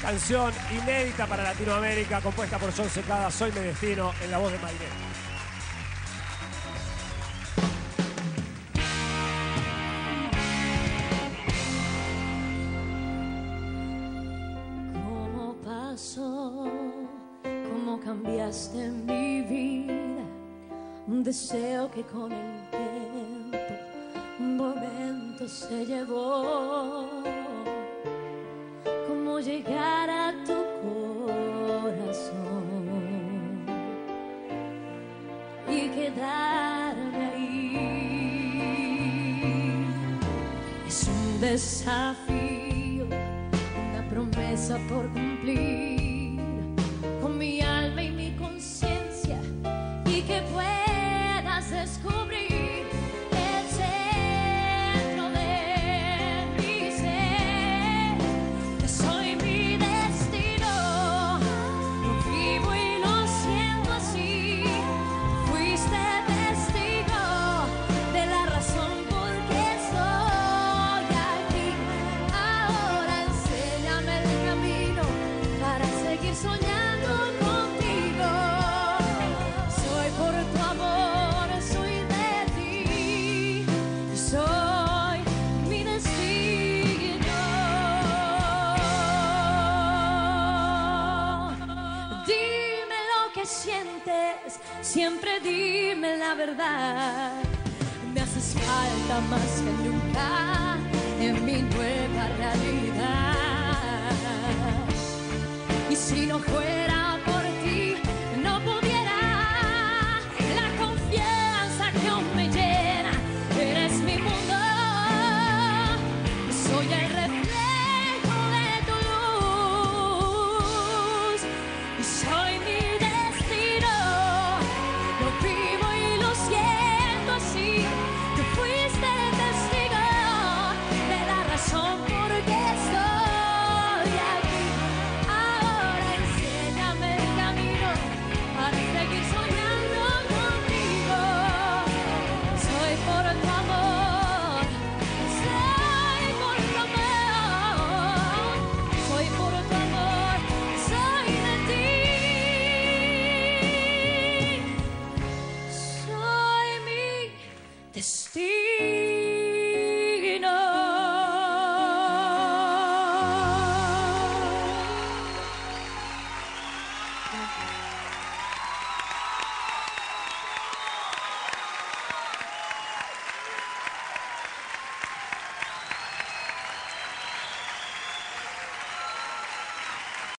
Canción inédita para Latinoamérica, compuesta por John Secada, Soy mi destino, en la voz de Mayre. ¿Cómo pasó? ¿Cómo cambiaste mi vida? Un deseo que con el tiempo un momento se llevó. ¿Cómo llegar a tu corazón y quedarme ahí? Es un desafío, una promesa por cumplir sientes, siempre dime la verdad. Me haces falta más que nunca en mi nueva realidad. Y si no juegas the sea.